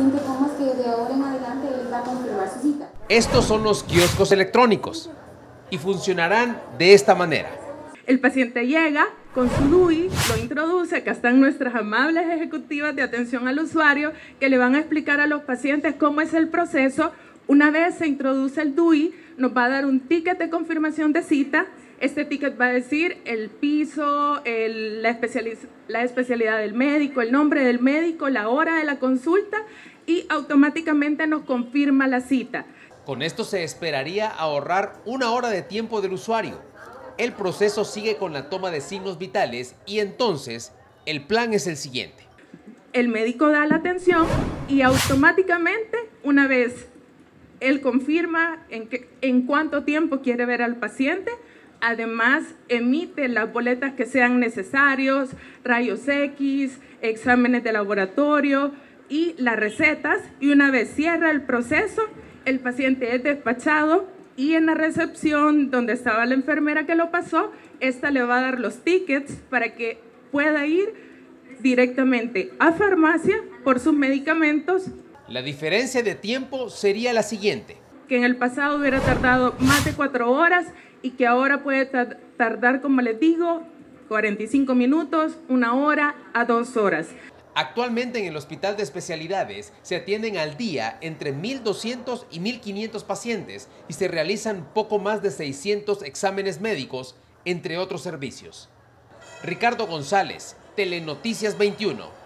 paciente cómo es que de ahora en adelante él va a confirmar su cita. Estos son los kioscos electrónicos y funcionarán de esta manera. El paciente llega con su DUI, lo introduce, acá están nuestras amables ejecutivas de atención al usuario que le van a explicar a los pacientes cómo es el proceso. Una vez se introduce el DUI, nos va a dar un ticket de confirmación de cita. Este ticket va a decir el piso, la, la especialidad del médico, el nombre del médico, la hora de la consulta y automáticamente nos confirma la cita. Con esto se esperaría ahorrar una hora de tiempo del usuario el proceso sigue con la toma de signos vitales y entonces el plan es el siguiente. El médico da la atención y automáticamente, una vez él confirma en, en cuánto tiempo quiere ver al paciente, además emite las boletas que sean necesarios, rayos X, exámenes de laboratorio y las recetas. Y una vez cierra el proceso, el paciente es despachado y en la recepción donde estaba la enfermera que lo pasó, esta le va a dar los tickets para que pueda ir directamente a farmacia por sus medicamentos. La diferencia de tiempo sería la siguiente. Que en el pasado hubiera tardado más de cuatro horas y que ahora puede tardar, como les digo, 45 minutos, una hora a dos horas. Actualmente en el Hospital de Especialidades se atienden al día entre 1.200 y 1.500 pacientes y se realizan poco más de 600 exámenes médicos, entre otros servicios. Ricardo González, Telenoticias 21.